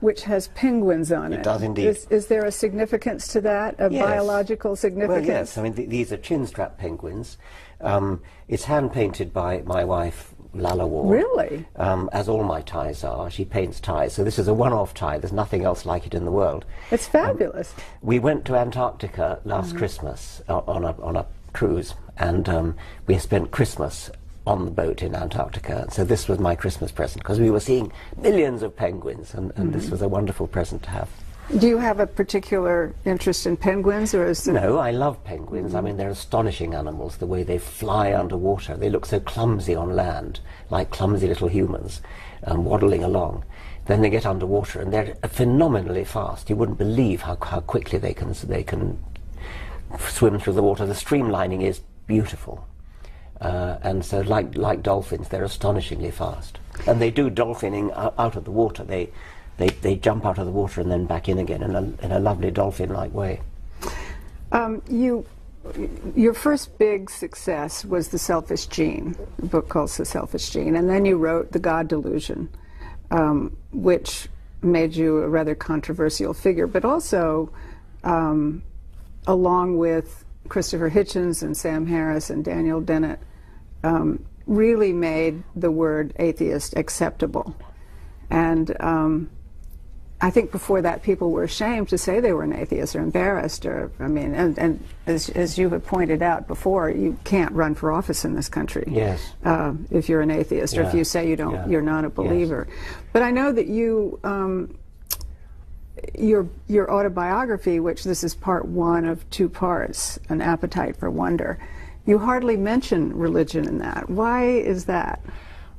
which has penguins on it. It does indeed. Is, is there a significance to that, a Yes. biological significance? Well, yes. I mean, th- these are chin-strap penguins. Um, it's hand-painted by my wife, Lalla Ward. Really? Um, as all my ties are. She paints ties. So this is a one-off tie. There's nothing else like it in the world. It's fabulous. We went to Antarctica last Mm-hmm. Christmas uh, on, a, on a cruise, and um, we spent Christmas on the boat in Antarctica. So this was my Christmas present, because we were seeing millions of penguins, and, and Mm-hmm. this was a wonderful present to have. Do you have a particular interest in penguins, or is No, I love penguins. I mean, they're astonishing animals, the way they fly underwater. They look so clumsy on land, like clumsy little humans, um, waddling along. Then they get underwater, and they're phenomenally fast. You wouldn't believe how, how quickly they can, they can swim through the water. The streamlining is beautiful. Uh, and so, like, like dolphins, they're astonishingly fast. And they do dolphining out of the water. They, they, they jump out of the water and then back in again in a, in a lovely dolphin-like way. Um, you, your first big success was The Selfish Gene, a book called The Selfish Gene, and then you wrote The God Delusion, um, which made you a rather controversial figure, but also, um, along with Christopher Hitchens and Sam Harris and Daniel Dennett, um, really made the word atheist acceptable. And um, I think before that, people were ashamed to say they were an atheist or embarrassed, or I mean, and, and as, as you have pointed out before, you can't run for office in this country. Yes. Uh, if you're an atheist, or if you say you don't, Yeah. you're not a believer. But I know that you, um, your your autobiography, which this is part one of two parts, an appetite for wonder. You hardly mention religion in that. Why is that?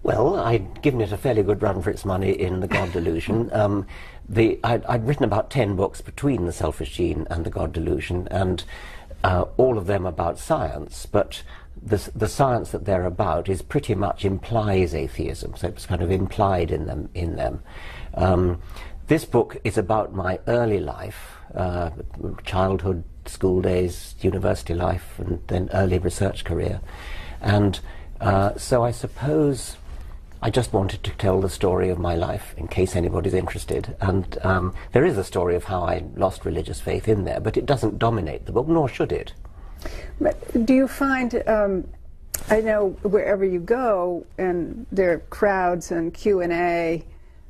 Well, I'd given it a fairly good run for its money in The God Delusion. Um, the, I'd, I'd written about ten books between The Selfish Gene and The God Delusion, and uh, all of them about science, but the, the science that they're about is pretty much implies atheism, so it's kind of implied in them. In them. Um, this book is about my early life, uh, childhood, school days, university life, and then early research career. And uh, so I suppose I just wanted to tell the story of my life in case anybody's interested. And um, there is a story of how I lost religious faith in there, but it doesn't dominate the book, nor should it. But do you find, um, I know wherever you go, and there are crowds and Q and A,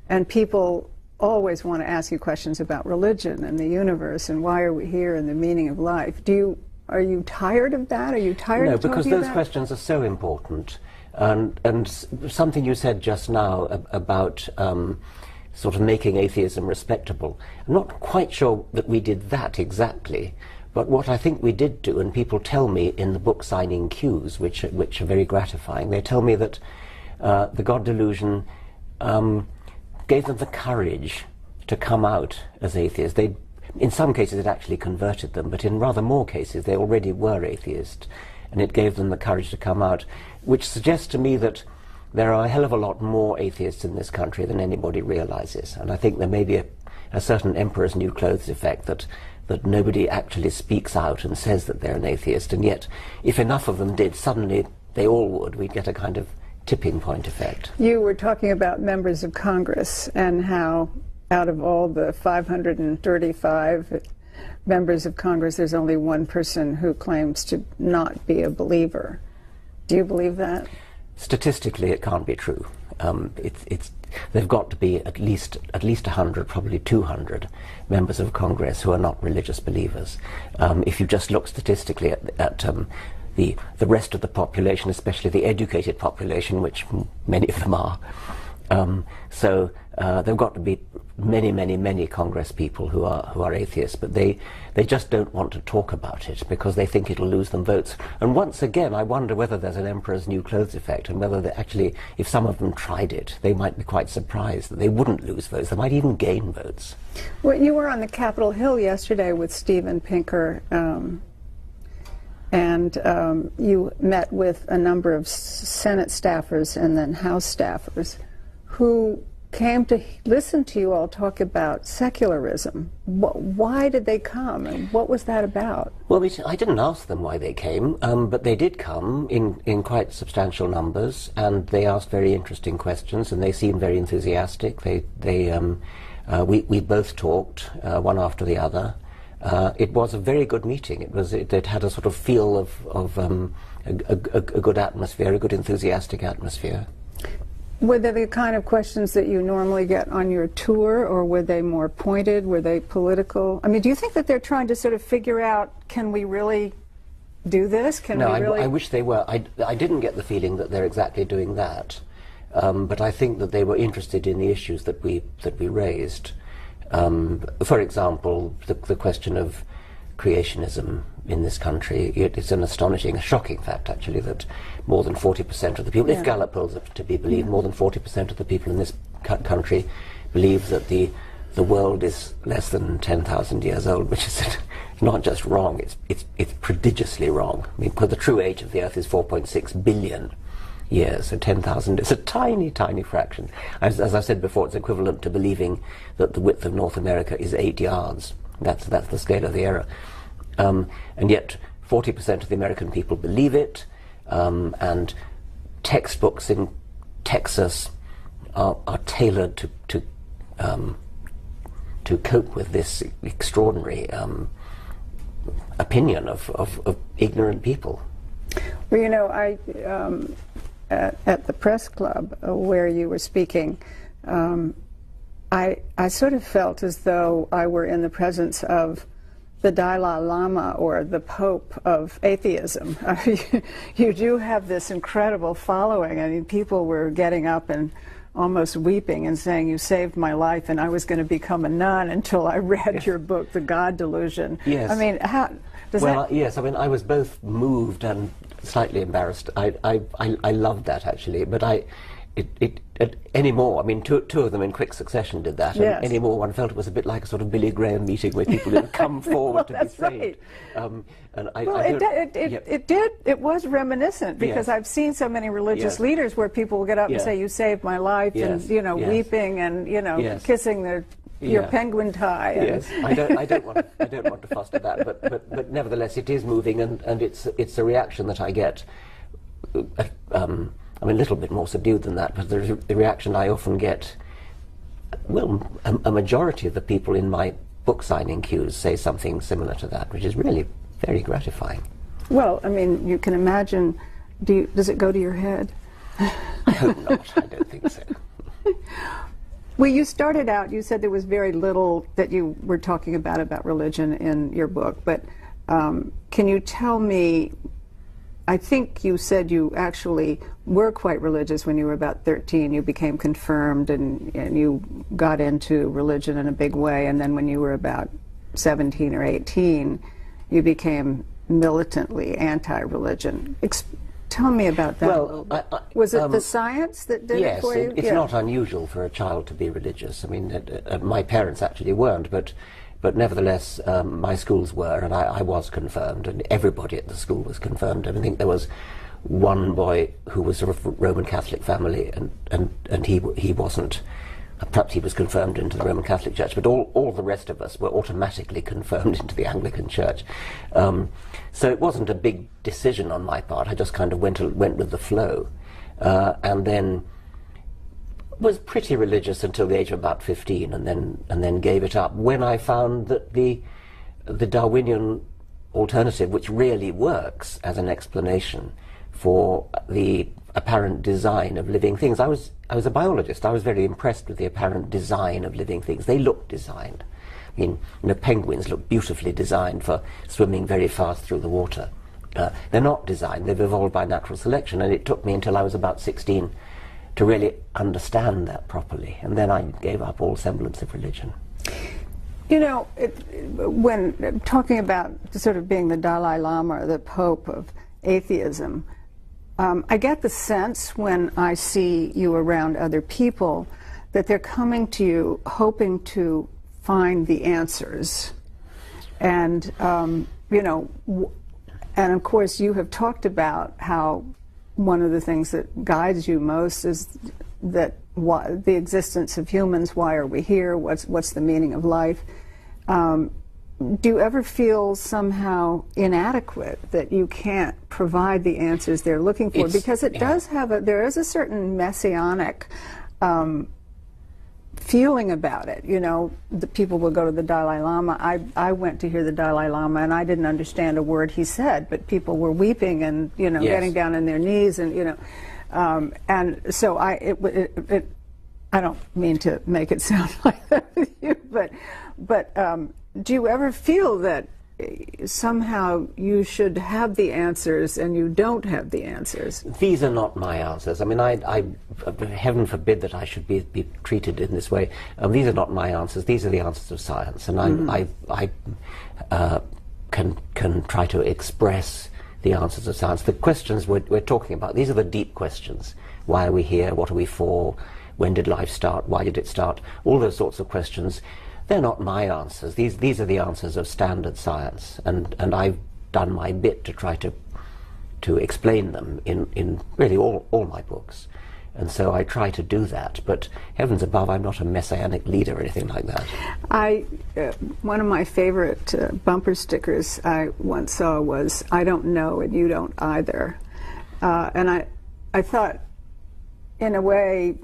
and people always want to ask you questions about religion and the universe and why are we here and the meaning of life. Do you are you tired of that? Are you tired No, of because those questions are so important. And, and something you said just now ab- about um, sort of making atheism respectable. I'm not quite sure that we did that exactly. But what I think we did do, and people tell me in the book signing queues, which, are- which are very gratifying, they tell me that uh, the God delusion um, gave them the courage to come out as atheists. They, in some cases, it actually converted them, but in rather more cases, they already were atheists, and it gave them the courage to come out, which suggests to me that there are a hell of a lot more atheists in this country than anybody realizes. And I think there may be a, a certain emperor's new clothes effect that that nobody actually speaks out and says that they're an atheist, and yet, if enough of them did, suddenly they all would. We'd get a kind of tipping point effect. You were talking about members of Congress and how, out of all the 535 members of Congress, there's only one person who claims to not be a believer. Do you believe that? Statistically, it can't be true. Um, it's, it's, there've got to be at least at least 100, probably 200 members of Congress who are not religious believers. Um, if you just look statistically at, at um, the the rest of the population, especially the educated population, which many of them are, um, so uh, there've got to be many, many, many Congress people who are who are atheists, but they they just don't want to talk about it because they think it'll lose them votes. And once again, I wonder whether there's an emperor's new clothes effect, and whether they actually, if some of them tried it, they might be quite surprised that they wouldn't lose votes. They might even gain votes. Well, you were on the Capitol Hill yesterday with Steven Pinker, um, and um, you met with a number of Senate staffers and then House staffers who came to listen to you all talk about secularism. Why did they come, and what was that about? Well, we, I didn't ask them why they came, um, but they did come in, in quite substantial numbers, and they asked very interesting questions, and they seemed very enthusiastic. They, they, um, uh, we, we both talked, uh, one after the other. Uh, it was a very good meeting. It was. It, it had a sort of feel of, of um, a, a, a good atmosphere, a good enthusiastic atmosphere. Were they the kind of questions that you normally get on your tour, or were they more pointed? Were they political? I mean, do you think that they're trying to sort of figure out, can we really do this? Can no, we I, really? I wish they were. I, I didn't get the feeling that they're exactly doing that, um, but I think that they were interested in the issues that we that we raised. Um, for example, the, the question of creationism in this country. It, it's an astonishing, a shocking fact, actually, that more than 40% of the people, Yeah. if Gallup polls are to be believed, more than 40% of the people in this cu- country believe that the the world is less than 10,000 years old, which is not just wrong, it's, it's, it's prodigiously wrong. I mean, 'cause the true age of the Earth is 4.6 billion years, so 10,000 is a tiny, tiny fraction. As, as I said before, it's equivalent to believing that the width of North America is eight yards. That's, that's the scale of the error. Um, and yet, 40% of the American people believe it, um, and textbooks in Texas are, are tailored to, to, um, to cope with this extraordinary um, opinion of, of, of ignorant people. Well, you know, I um, at, at the press club uh, where you were speaking, um, I I sort of felt as though I were in the presence of the Dalai Lama or the Pope of atheism. you do have this incredible following. I mean, people were getting up and almost weeping and saying, "You saved my life," and I was going to become a nun until I read your book, The God Delusion. Yes. I mean, how does well, that? Well, yes, I mean, I was both moved and slightly embarrassed. I, I, I, I loved that actually, but I, it, it, it, anymore. I mean, two, two of them in quick succession did that. Yes. And anymore, one felt it was a bit like a sort of Billy Graham meeting where people would come forward Well, to that's be saved. right. Um, and I, Well, I it, did- it, it, Yep. it did. It was reminiscent because Yes. I've seen so many religious Yes. leaders where people will get up and say, "You saved my life," and you know, weeping and you know, kissing their your Yeah. penguin tie. Yes, I don't, I don't want, I don't want to foster that, but, but, but nevertheless, it is moving, and, and it's, it's a reaction that I get. uh, Um, I'm a little bit more subdued than that, but the, the reaction I often get. Well, a, a majority of the people in my book signing queues say something similar to that, which is really very gratifying. Well, I mean, you can imagine. Do you, does it go to your head? I hope not. I don't think so. Well, you started out. You said there was very little that you were talking about about religion in your book, but um, can you tell me? I think you said you actually were quite religious when you were about 13. You became confirmed and, and you got into religion in a big way. And then when you were about 17 or 18, you became militantly anti religion. Tell me about that. Well. I- I- was it um, the science that did yes, it for you? it's Yeah. not unusual for a child to be religious. I mean, uh, uh, my parents actually weren't, but but nevertheless, um, my schools were, and I, I was confirmed, and everybody at the school was confirmed. And I think there was one boy who was sort of Roman Catholic family, and and and he he wasn't. Perhaps he was confirmed into the Roman Catholic Church, but all, all the rest of us were automatically confirmed into the Anglican Church. Um, so it wasn't a big decision on my part. I just kind of went went with the flow, uh, and then was pretty religious until the age of about 15 and then and then gave it up when I found that the the Darwinian alternative which really works as an explanation for the apparent design of living things. I was I was a biologist. I was very impressed with the apparent design of living things. They look designed. I mean you know penguins look beautifully designed for swimming very fast through the water. Uh, they're not designed. They've evolved by natural selection and it took me until I was about 16 to really understand that properly. And then I gave up all semblance of religion. You know, it, when talking about sort of being the Dalai Lama or the Pope of atheism, um, I get the sense when I see you around other people that they're coming to you hoping to find the answers. And, um, you know, and of course, you have talked about how one of the things that guides you most is that why, the existence of humans, why are we here, what's, what's the meaning of life. Um, do you ever feel somehow inadequate that you can't provide the answers they're looking for? It's- because it yeah. does have a, there is a certain messianic um, feeling about it. You know, the people will go to the Dalai Lama. I, I went to hear the Dalai Lama and I didn't understand a word he said, but people were weeping and, you know, Yes. getting down on their knees and, you know, um, and so I, it, it, it, I don't mean to make it sound like that with you, but, but um, do you ever feel that eh, somehow you should have the answers and you don't have the answers? These are not my answers. I mean, I, I heaven forbid that I should be, be treated in this way. Um, these are not my answers. These are the answers of science, and I, I, I uh, can can try to express the answers of science. The questions we're, we're talking about, these are the deep questions. Why are we here? What are we for? When did life start? Why did it start? All those sorts of questions. They're not my answers. These these are the answers of standard science, and and I've done my bit to try to to explain them in, in really all, all my books. And so I try to do that, but heavens above, I'm not a messianic leader or anything like that. I, uh, one of my favorite uh, bumper stickers I once saw was "I don't know and you don't either," uh, and I, I thought, in a way,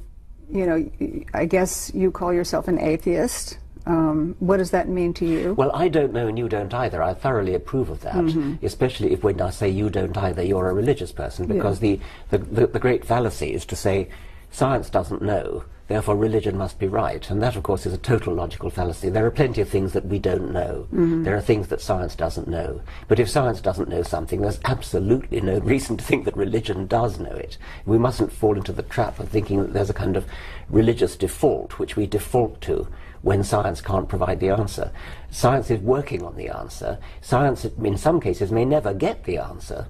you know, I guess you call yourself an atheist. Um, what does that mean to you? Well, I don't know and you don't either. I thoroughly approve of that, especially if when I say you don't either, you're a religious person, because the, the, the, the great fallacy is to say science doesn't know, therefore religion must be right. And that, of course, is a total logical fallacy. There are plenty of things that we don't know. There are things that science doesn't know. But if science doesn't know something, there's absolutely no reason to think that religion does know it. We mustn't fall into the trap of thinking that there's a kind of religious default which we default to when science can't provide the answer. Science is working on the answer. Science, in some cases, may never get the answer,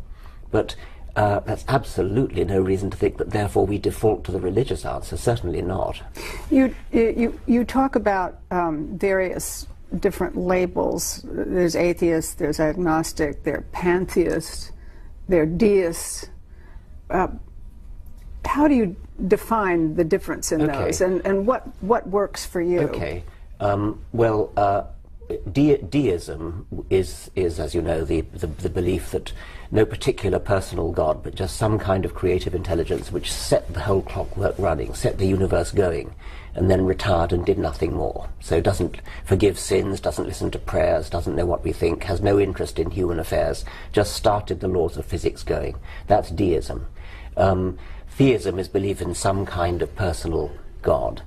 but uh, that's absolutely no reason to think that therefore we default to the religious answer. Certainly not. You you you talk about um, various different labels. There's atheist, there's agnostic, there pantheist, there deist. Uh, how do you define the difference in Okay. those, and and what what works for you? Okay. Um, well, uh, de- deism is, is, as you know, the, the, the belief that no particular personal God, but just some kind of creative intelligence which set the whole clockwork running, set the universe going, and then retired and did nothing more. So doesn't forgive sins, doesn't listen to prayers, doesn't know what we think, has no interest in human affairs, just started the laws of physics going. That's deism. Um, theism is belief in some kind of personal God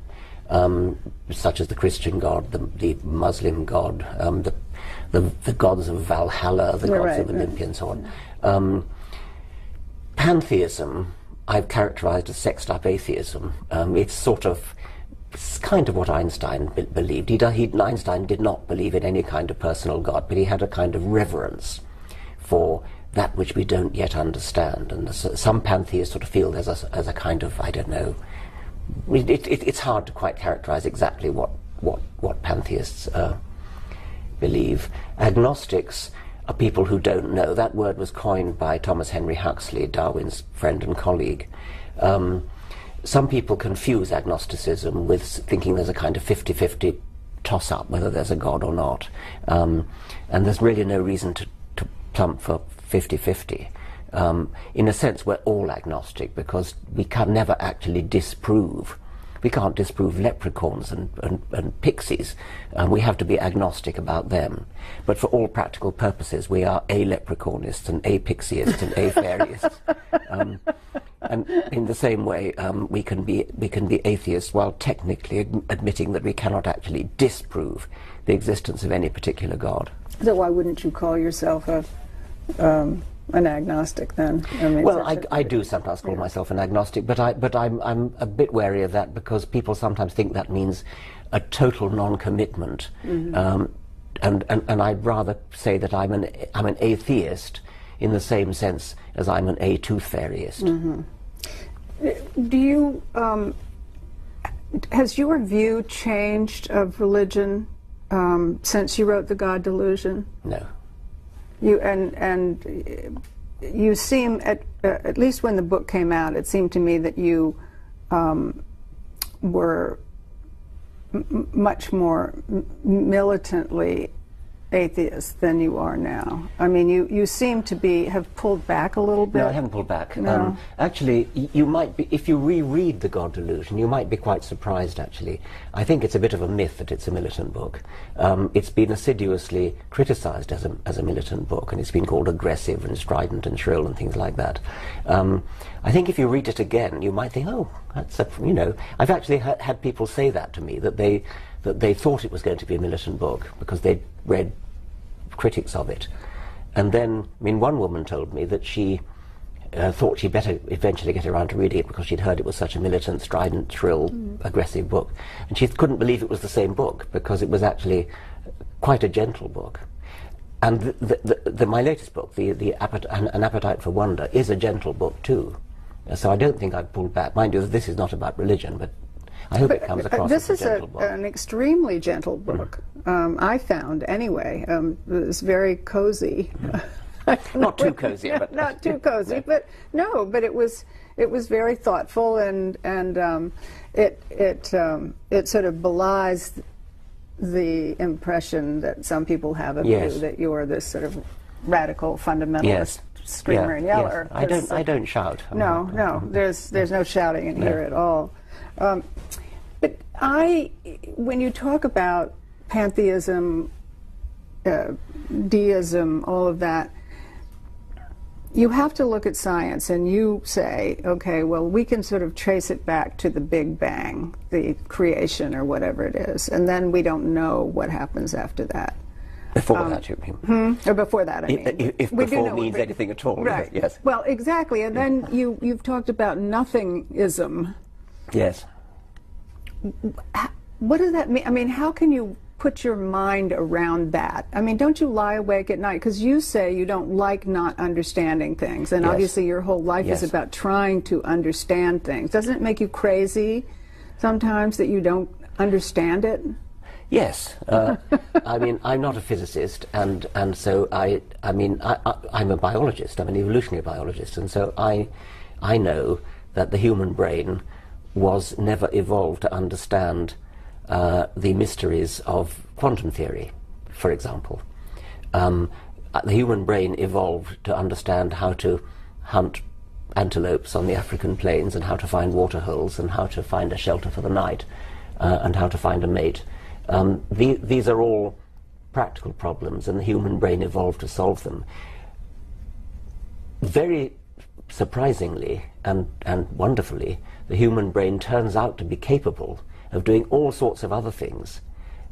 um, such as the Christian God, the, the Muslim God, um, the, the, the gods of Valhalla, the gods right, of right. Olympia, and so on. Um, pantheism, I've characterized as sexed up atheism. Um, it's sort of it's kind of what Einstein be- believed. He, he, Einstein did not believe in any kind of personal God, but he had a kind of reverence for that which we don't yet understand. And some pantheists sort of feel there's a, as a kind of, I don't know, it, it, it's hard to quite characterize exactly what, what, what pantheists uh, believe. Agnostics are people who don't know. That word was coined by Thomas Henry Huxley, Darwin's friend and colleague. Um, some people confuse agnosticism with thinking there's a kind of 50 50 toss up whether there's a God or not. Um, and there's really no reason to, to plump for 50 50. Um, in a sense, we're all agnostic because we can never actually disprove. We can't disprove leprechauns and, and, and pixies. Um, we have to be agnostic about them. But for all practical purposes, we are a leprechaunists and a pixieists and a fairyists. Um, and in the same way, um, we can be we can be atheists while technically ad- admitting that we cannot actually disprove the existence of any particular God. So why wouldn't you call yourself a um, an agnostic then? I mean, Well, I, I do sometimes call myself an agnostic, but I but I'm I'm a bit wary of that because people sometimes think that means a total non-commitment, um, and, and and I'd rather say that I'm an I'm an atheist in the same sense as I'm an a tooth fairyist. Do you um, has your view changed of religion um, since you wrote the God Delusion? No. You and and you seem at uh, at least when the book came out, it seemed to me that you um, were much more militantly atheist than you are now. I mean, you, you seem to be have pulled back a little bit. No, I haven't pulled back. No. Um, actually, you might be, if you reread The God Delusion, you might be quite surprised, actually. I think it's a bit of a myth that it's a militant book. Um, it's been assiduously criticized as a, as a militant book, and it's been called aggressive and strident and shrill and things like that. Um, I think if you read it again, you might think, oh, that's a, you know, I've actually ha- had people say that to me, that they, that they thought it was going to be a militant book because they'd read critics of it. And then, I mean, one woman told me that she uh, thought she'd better eventually get around to reading it because she'd heard it was such a militant, strident, shrill, aggressive book. And she couldn't believe it was the same book because it was actually quite a gentle book. And the, the, the, the, my latest book, the, the Appet- An, An Appetite for Wonder, is a gentle book too. So I don't think I've pulled back. Mind you, this is not about religion, but I hope it comes Uh, across this as is a an extremely gentle book. Um, I found anyway. Um, it's very cozy. Mm. Not too cozy, but- not too cozy. But no, but it was it was very thoughtful and and um, it it um, it sort of belies the impression that some people have of Yes. you that you're this sort of radical fundamentalist yes. screamer Yeah, and yes. yeller. I don't, I don't shout. no, no. There's there's no shouting in here at all. Um, but I, when you talk about pantheism, uh, deism, all of that, you have to look at science and you say, okay, well, we can sort of trace it back to the Big Bang, the creation or whatever it is, and then we don't know what happens after that. Before um, that, you mean? Or before that, I mean. if- if We do before know means anything at all, Right. yes. Well, exactly. And then you, you've talked about nothingism. Yes. What does that mean? I mean, how can you put your mind around that? I mean, don't you lie awake at night? Because you say you don't like not understanding things. And Yes. obviously, your whole life Yes. is about trying to understand things. Doesn't it make you crazy sometimes that you don't understand it? Yes. Uh, I mean, I'm not a physicist, and, and so I, I mean, I, I, I'm a biologist. I'm an evolutionary biologist, and so I, I know that the human brain was never evolved to understand uh, the mysteries of quantum theory, for example. Um, uh, the human brain evolved to understand how to hunt antelopes on the African plains and how to find water holes and how to find a shelter for the night uh, and how to find a mate. Um, the, these are all practical problems, and the human brain evolved to solve them. Very surprisingly and, and wonderfully, the human brain turns out to be capable of doing all sorts of other things,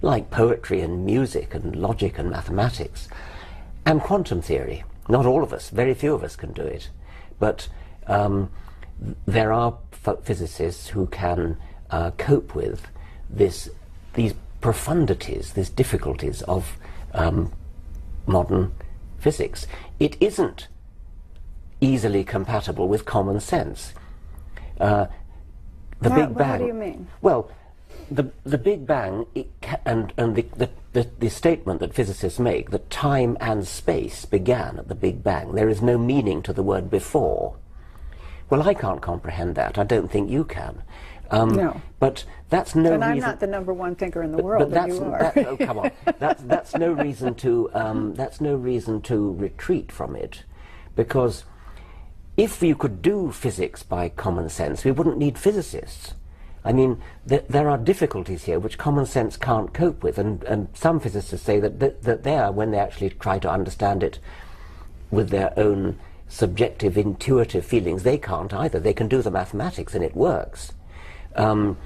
like poetry and music and logic and mathematics, and quantum theory. Not all of us, very few of us can do it, but um, there are ph- physicists who can uh, cope with this, these profundities, these difficulties of um, modern physics. It isn't easily compatible with common sense. Uh, the How- Big what Bang. do you mean? Well, the the Big Bang it ca- and and the, the the the statement that physicists make that time and space began at the Big Bang. There is no meaning to the word before. Well, I can't comprehend that. I don't think you can. Um, No. But that's no And I'm not the number one thinker in the But- world, but that's you are. that- oh come on. That's that's no reason to um, that's no reason to retreat from it, because if you could do physics by common sense, we wouldn't need physicists. I mean, th- there are difficulties here which common sense can't cope with, and, and some physicists say that, that that they are when they actually try to understand it with their own subjective, intuitive feelings. They can't either. They can do the mathematics and it works. Um,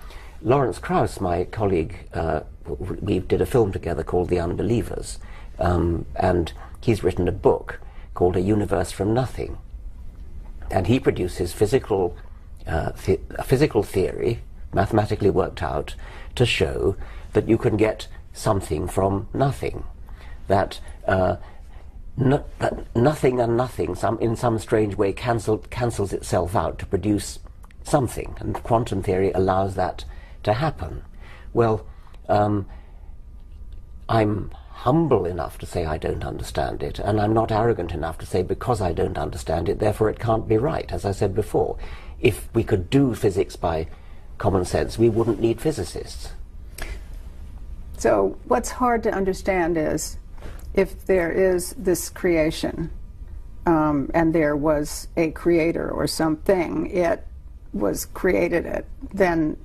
Lawrence Krauss, my colleague, uh, we did a film together called The Unbelievers, um, and he's written a book called A Universe from Nothing. And he produces physical, uh, a physical theory, mathematically worked out, to show that you can get something from nothing. That uh, no, that nothing and nothing some, in some strange way cancel, cancels itself out to produce something, and quantum theory allows that to happen. Well, um, I'm humble enough to say I don't understand it, and I'm not arrogant enough to say because I don't understand it, therefore it can't be right, as I said before. If we could do physics by common sense, we wouldn't need physicists. So, what's hard to understand is if there is this creation um, and there was a creator or something, it was created it, then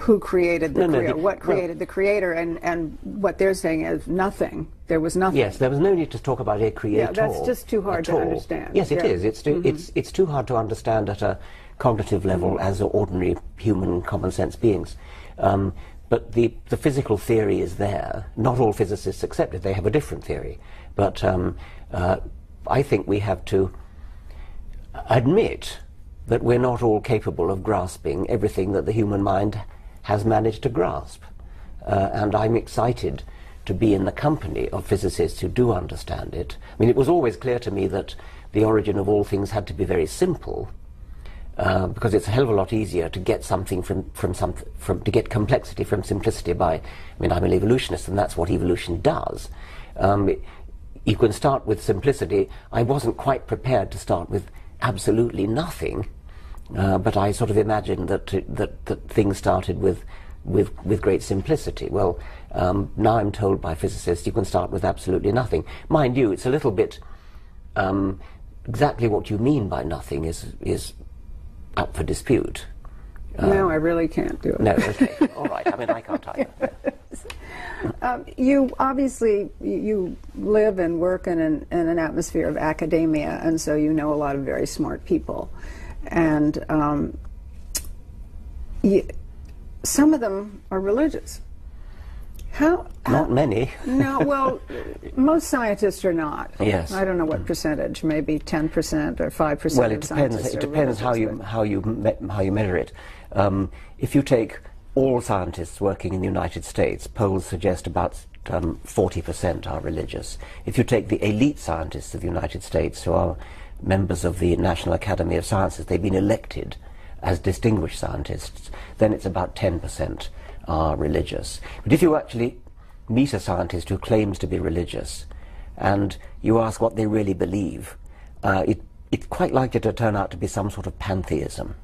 who created the No, no, creator? the- what well- created the creator? And, and what they're saying is nothing. There was nothing. Yes, there was no need to talk about a creator. Yeah, that's just too hard to understand. Yes, it Yeah. Is. It's, too, it's, it's too hard to understand at a cognitive level Mm-hmm. as ordinary human common sense beings. Um, but the, the physical theory is there. Not all physicists accept it. They have a different theory. But um, uh, I think we have to admit that we're not all capable of grasping everything that the human mind has managed to grasp. Uh, and I'm excited to be in the company of physicists who do understand it. I mean, it was always clear to me that the origin of all things had to be very simple. Uh, because it's a hell of a lot easier to get something from, from some, from, to get complexity from simplicity by, I mean, I'm an evolutionist and that's what evolution does. Um, you can start with simplicity. I wasn't quite prepared to start with absolutely nothing, uh, but I sort of imagined that, that, that things started with, with, with great simplicity. Well, um, now I'm told by physicists you can start with absolutely nothing. Mind you, it's a little bit um, exactly what you mean by nothing is, is up for dispute. no, I really can't do it. No, okay, all right. I mean, I can't either. Um, you obviously you live and work in an, in an atmosphere of academia, and so you know a lot of very smart people, and um, you, some of them are religious. How? Not many. no, well, most scientists are not. Yes. I don't know what percentage, maybe ten percent or five percent. Well, it depends. It depends how you how you me- how you measure it. Um, if you take all scientists working in the United States, polls suggest about um, 40% are religious. If you take the elite scientists of the United States, who are members of the National Academy of Sciences, they've been elected as distinguished scientists, then it's about 10% are religious. But if you actually meet a scientist who claims to be religious, and you ask what they really believe, uh, it, it's quite likely to turn out to be some sort of pantheism.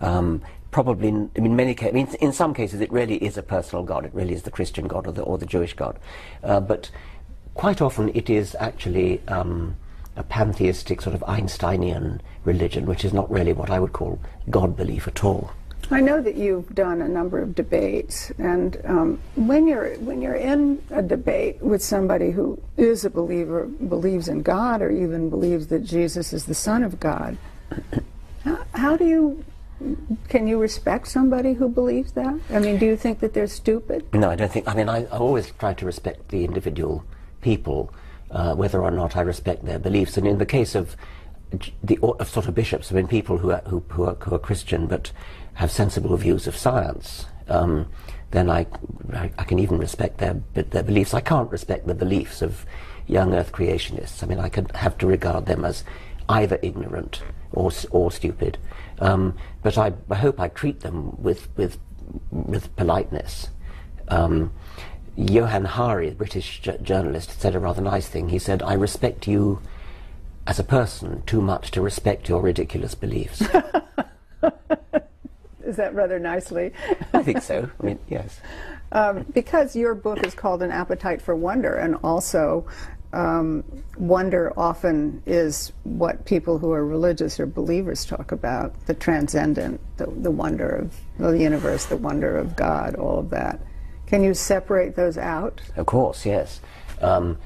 Um, probably, in, many ca- I mean, in some cases, it really is a personal God. It really is the Christian God or the, or the Jewish God. Uh, but quite often, it is actually um, a pantheistic sort of Einsteinian religion, which is not really what I would call God belief at all. I know that you've done a number of debates, and um, when you're when you're in a debate with somebody who is a believer, believes in God, or even believes that Jesus is the Son of God, how, how do you can you respect somebody who believes that? I mean, do you think that they're stupid? No, I don't think. I mean, I, I always try to respect the individual people, uh, whether or not I respect their beliefs. And in the case of the of sort of bishops, I mean, people who are, who, who, are, who are Christian but have sensible views of science, um, then I, I, I can even respect their their beliefs. I can't respect the beliefs of young Earth creationists. I mean, I could have to regard them as either ignorant or or stupid. Um, but I, I hope I treat them with with with politeness. Um, Johann Hari, the British j- journalist, said a rather nice thing. He said, "I respect you as a person too much to respect your ridiculous beliefs." Is that rather nicely? I think so. I mean, yes. Um, because your book is called An Appetite for Wonder, and also um, wonder often is what people who are religious or believers talk about the transcendent, the, the wonder of the universe, the wonder of God, all of that. Can you separate those out? Of course, yes. Um,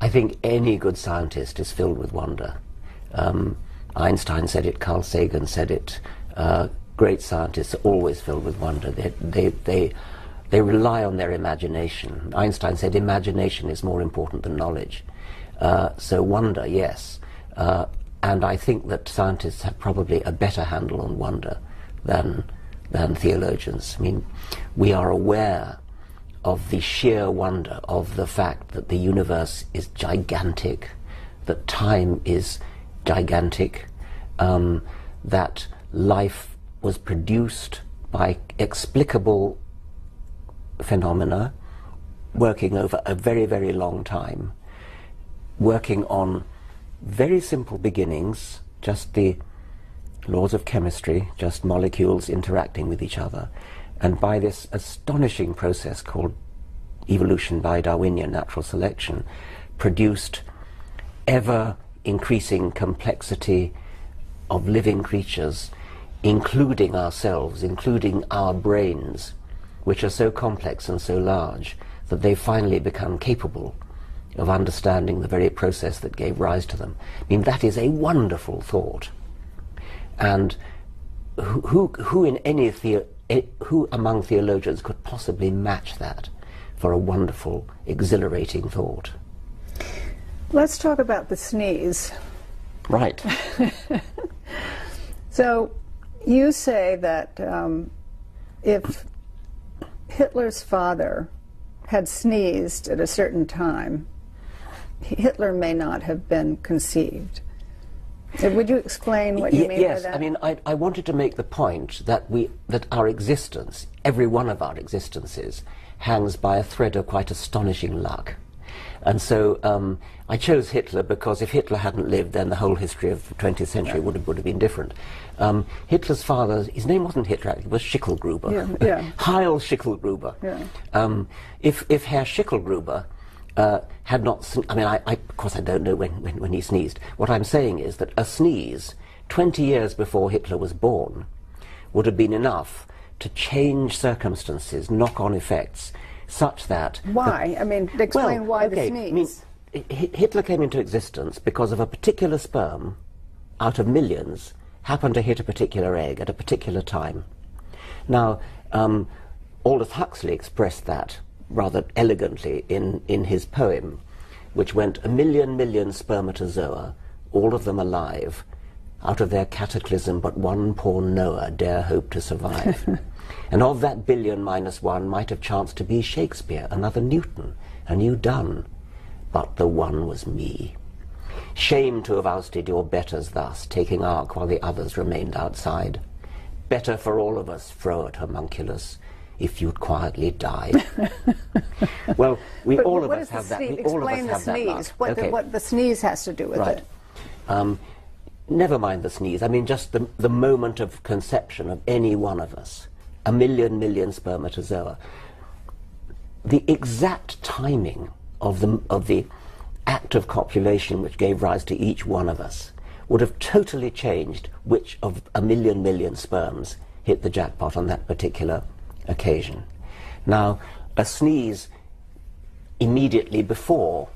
I think any good scientist is filled with wonder. Um, Einstein said it, Carl Sagan said it. Uh, great scientists are always filled with wonder. They, they, they, they rely on their imagination. Einstein said imagination is more important than knowledge. Uh, so wonder, yes. Uh, and I think that scientists have probably a better handle on wonder than, than theologians. I mean, we are aware of the sheer wonder of the fact that the universe is gigantic, that time is gigantic, um, that life was produced by explicable phenomena working over a very, very long time, working on very simple beginnings, just the laws of chemistry, just molecules interacting with each other, and by this astonishing process called evolution by Darwinian natural selection, produced ever increasing complexity of living creatures, including ourselves, including our brains, which are so complex and so large that they finally become capable of understanding the very process that gave rise to them. I mean, that is a wonderful thought. And who, who, who in any the, eh, who among theologians could possibly match that for a wonderful, exhilarating thought? Let's talk about the sneeze. Right. so, you say that um, if Hitler's father had sneezed at a certain time, Hitler may not have been conceived. Uh, would you explain what you y- mean yes, by that? Yes, I mean, I, I wanted to make the point that we that our existence, every one of our existences, hangs by a thread of quite astonishing luck. And so um, I chose Hitler because if Hitler hadn't lived, then the whole history of the 20th century would, have, would have been different. Um, Hitler's father, his name wasn't Hitler, it was Schicklgruber. Yeah, yeah. Heil Schicklgruber. Yeah. Um, if, if Herr Schicklgruber uh, had not, sn- I mean, I, I, of course I don't know when, when, when he sneezed. What I'm saying is that a sneeze 20 years before Hitler was born would have been enough to change circumstances, knock-on effects, such that the why? I mean, explain well, why okay, the I sneeze. mean, Hitler came into existence because of a particular sperm out of millions happened to hit a particular egg at a particular time. Now, um, Aldous Huxley expressed that rather elegantly in, in his poem, which went a million million spermatozoa, all of them alive, out of their cataclysm but one poor Noah dare hope to survive. and of that billion minus one might have chanced to be Shakespeare, another Newton, a new Donne, but the one was me. Shame to have ousted your betters thus, taking ark while the others remained outside. Better for all of us, froward homunculus, if you'd quietly died. well, we But all what of us have that. We all of us Explain the have that sneeze. What, Okay. the, what the sneeze has to do with Right. it. Um, never mind the sneeze. I mean, just the, the moment of conception of any one of us. A million, million spermatozoa. The exact timing of the, of the act of copulation which gave rise to each one of us would have totally changed which of a million, million sperms hit the jackpot on that particular occasion. Now, a sneeze immediately before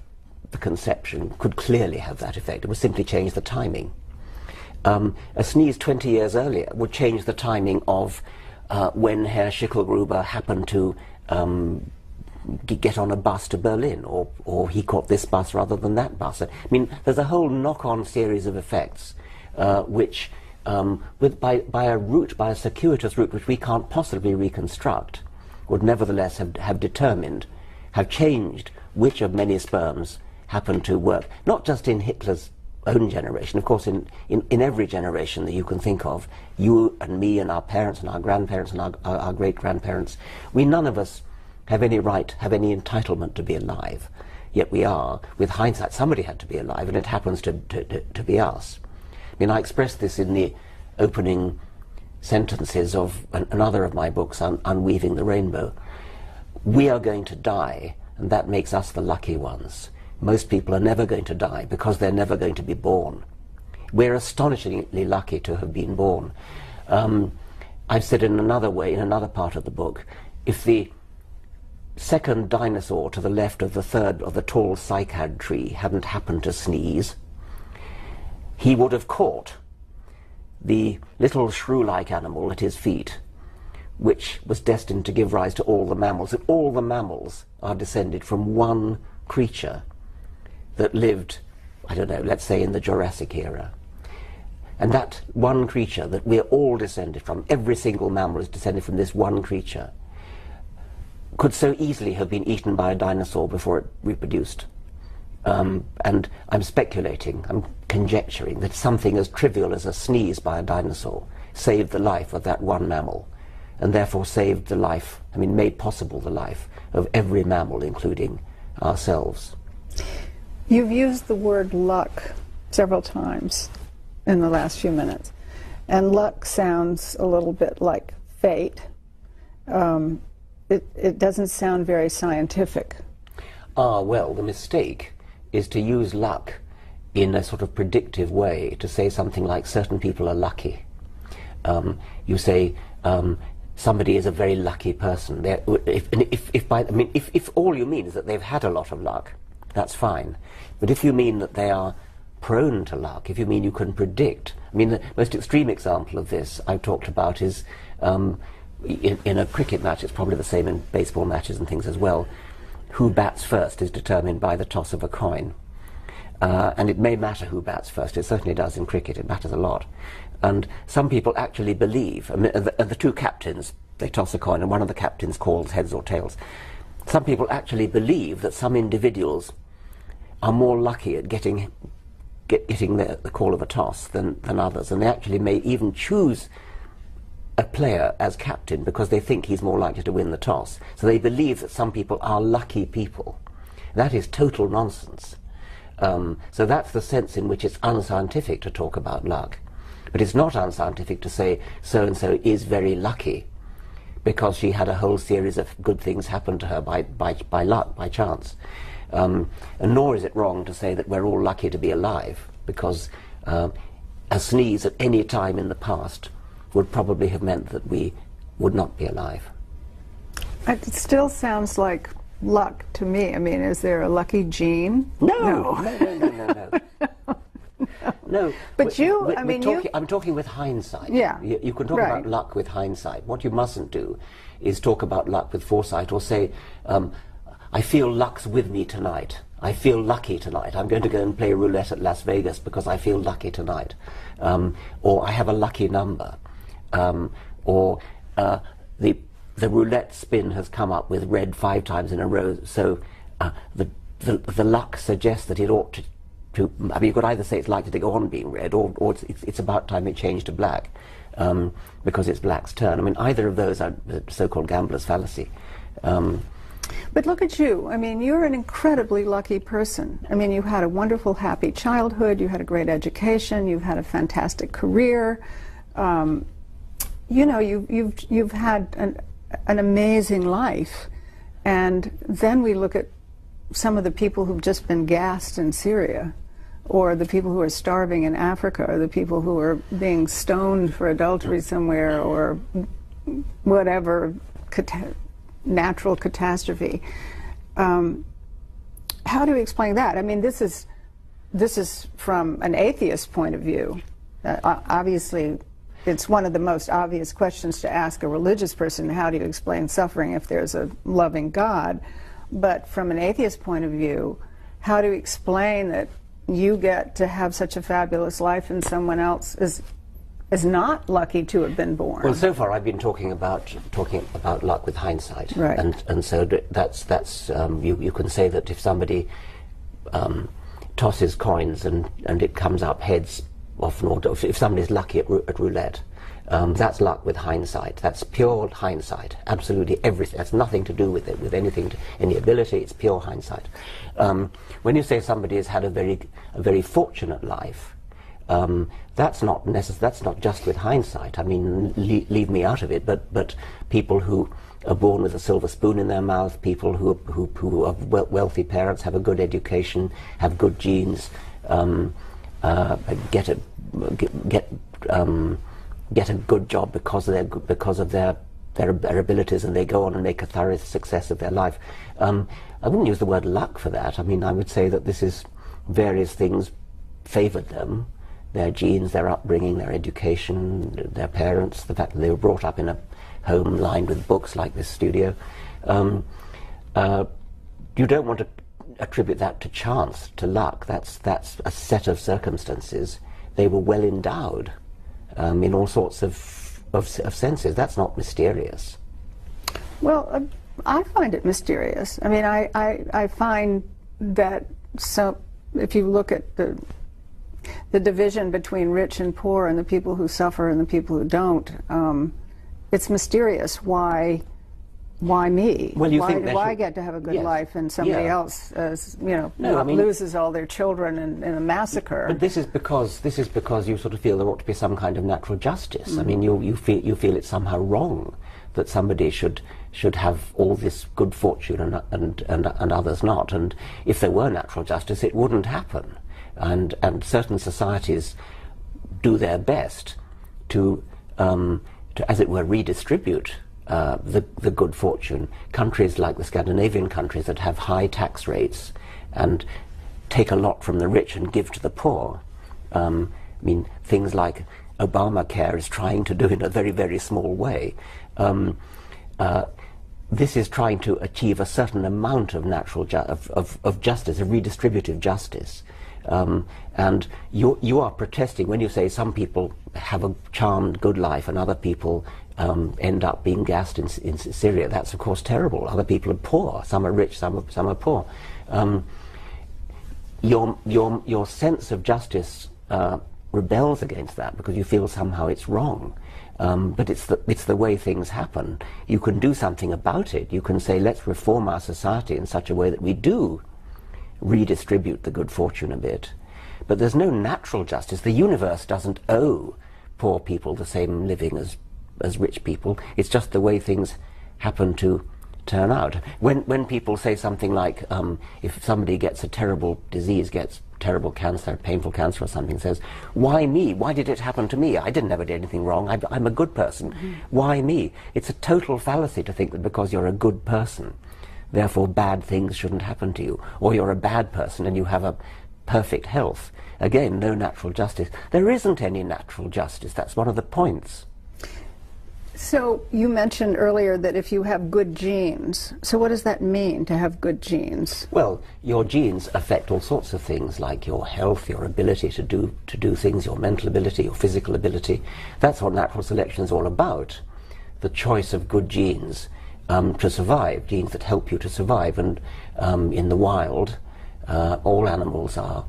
the conception could clearly have that effect. It would simply change the timing. Um, a sneeze 20 years earlier would change the timing of uh, when Herr Schicklgruber happened to um, get on a bus to Berlin, or, or he caught this bus rather than that bus. I mean, there's a whole knock-on series of effects uh, which, um, with, by, by a route, by a circuitous route which we can't possibly reconstruct, would nevertheless have, have determined, have changed which of many sperms happened to work, not just in Hitler's own generation, of course, in, in, in every generation that you can think of, you and me and our parents and our grandparents and our, our, our great grandparents, we none of us have any right, have any entitlement to be alive. Yet we are. With hindsight, somebody had to be alive, and it happens to, to, to, to be us. I mean, I expressed this in the opening sentences of an, another of my books, Un- Unweaving the Rainbow. We are going to die, and that makes us the lucky ones. Most people are never going to die because they're never going to be born. We're astonishingly lucky to have been born. Um, I've said in another way, in another part of the book, if the second dinosaur to the left of the third of the tall cycad tree hadn't happened to sneeze, he would have caught the little shrew-like animal at his feet, which was destined to give rise to all the mammals. And all the mammals are descended from one creature that lived, I don't know, let's say in the Jurassic era. And that one creature that we're all descended from, every single mammal is descended from this one creature, could so easily have been eaten by a dinosaur before it reproduced. Um, and I'm speculating, I'm conjecturing that something as trivial as a sneeze by a dinosaur saved the life of that one mammal, and therefore saved the life, I mean, made possible the life of every mammal, including ourselves. You've used the word luck several times in the last few minutes. and luck sounds a little bit like fate. Um, it, it doesn't sound very scientific. Ah, well, the mistake is to use luck in a sort of predictive way to say something like certain people are lucky. Um, you say um, somebody is a very lucky person. if, if, if, by, I mean, if, if all you mean is that they've had a lot of luck, that's fine. But if you mean that they are prone to luck, if you mean you can predict, I mean, the most extreme example of this I've talked about is um, in, in a cricket match, it's probably the same in baseball matches and things as well. Who bats first is determined by the toss of a coin. Uh, and it may matter who bats first. It certainly does in cricket. It matters a lot. And some people actually believe, and the, and the two captains, they toss a coin, and one of the captains calls heads or tails. Some people actually believe that some individuals are more lucky at getting get, getting the, the call of a toss than, than others, and they actually may even choose a player as captain because they think he's more likely to win the toss. So they believe that some people are lucky people. That is total nonsense. Um, so that's the sense in which it's unscientific to talk about luck. But it's not unscientific to say so and so is very lucky because she had a whole series of good things happen to her by, by, by luck, by chance. Um, and nor is it wrong to say that we're all lucky to be alive because uh, a sneeze at any time in the past would probably have meant that we would not be alive. It still sounds like luck to me. I mean, is there a lucky gene? No, no, no, no, no, no. no. But you, we're, I mean, talking, you... I'm talking with hindsight. Yeah. You, you can talk right. about luck with hindsight. What you mustn't do is talk about luck with foresight or say, um, I feel luck's with me tonight. I feel lucky tonight. I'm going to go and play roulette at Las Vegas because I feel lucky tonight. Um, or I have a lucky number. Um, or uh, the the roulette spin has come up with red five times in a row, so uh, the, the, the luck suggests that it ought to, to. I mean, you could either say it's likely to go on being red, or, or it's, it's, about time it changed to black, um, because it's black's turn. I mean, either of those are the so-called gambler's fallacy. Um, but look at you. I mean, you're an incredibly lucky person. I mean, you had a wonderful, happy childhood. You had a great education. You've had a fantastic career. Um, you know, you, you've you've had an an amazing life. And then we look at some of the people who've just been gassed in Syria, or the people who are starving in Africa, or the people who are being stoned for adultery somewhere, or whatever cata natural catastrophe. Um, how do we explain that? I mean, this is this is from an atheist point of view. Uh, obviously, it's one of the most obvious questions to ask a religious person how do you explain suffering if there's a loving God? But from an atheist point of view, how do you explain that you get to have such a fabulous life and someone else is is not lucky to have been born. Well, so far I've been talking about talking about luck with hindsight, right. and and so that's that's um, you you can say that if somebody um, tosses coins and and it comes up heads often, or if somebody's lucky at, at roulette, um, that's luck with hindsight. That's pure hindsight. Absolutely everything. That's nothing to do with it, with anything, to, any ability. It's pure hindsight. Um, when you say somebody has had a very, a very fortunate life, um, that's not necess- That's not just with hindsight. I mean, le- leave me out of it. But but people who are born with a silver spoon in their mouth, people who who, who are wealthy parents, have a good education, have good genes. Um, uh, get a get get, um, get a good job because of their because of their, their their abilities, and they go on and make a thorough success of their life. Um, I wouldn't use the word luck for that. I mean, I would say that this is various things favoured them, their genes, their upbringing, their education, their parents, the fact that they were brought up in a home lined with books like this studio. Um, uh, you don't want to attribute that to chance, to luck. That's, that's a set of circumstances. They were well endowed um, in all sorts of, of, of, senses. That's not mysterious. Well, uh, I find it mysterious. I mean, I, I, I find that so if you look at the the division between rich and poor and the people who suffer and the people who don't, um, it's mysterious why why me? Well, you why think do I get to have a good Yes. life and somebody Yeah. else, you know, No, I mean- loses all their children in, in a massacre? But this is because this is because you sort of feel there ought to be some kind of natural justice. I mean, you, you feel you feel it's somehow wrong that somebody should should have all this good fortune and and and, and others not. And if there were natural justice, it wouldn't happen. And and certain societies do their best to, um, to as it were, redistribute uh, the, the good fortune. Countries like the Scandinavian countries that have high tax rates and take a lot from the rich and give to the poor. Um, I mean, things like Obamacare is trying to do in a very, very small way. Um, uh, this is trying to achieve a certain amount of natural ju- of, of, of justice, of redistributive justice. Um, and you, you are protesting when you say some people have a charmed, good life and other people um, end up being gassed in, in Syria. That's, of course, terrible. Other people are poor. Some are rich, some are, some are poor. Um, your, your, your sense of justice uh, rebels against that because you feel somehow it's wrong. Um, but it's the, it's the way things happen. You can do something about it. You can say, let's reform our society in such a way that we do redistribute the good fortune a bit. But there's no natural justice. The universe doesn't owe poor people the same living as, as rich people. It's just the way things happen to turn out. When, when people say something like, um, if somebody gets a terrible disease, gets terrible cancer, painful cancer or something, says, why me? Why did it happen to me? I didn't ever do anything wrong. I, I'm a good person. Why me? It's a total fallacy to think that because you're a good person, therefore bad things shouldn't happen to you. Or you're a bad person and you have a perfect health. Again, no natural justice. There isn't any natural justice. That's one of the points. So you mentioned earlier that if you have good genes, so what does that mean to have good genes? Well, your genes affect all sorts of things like your health, your ability to do to do things, your mental ability, your physical ability. That's what natural selection is all about. The choice of good genes um, to survive, genes that help you to survive. And um, in the wild, uh, all animals are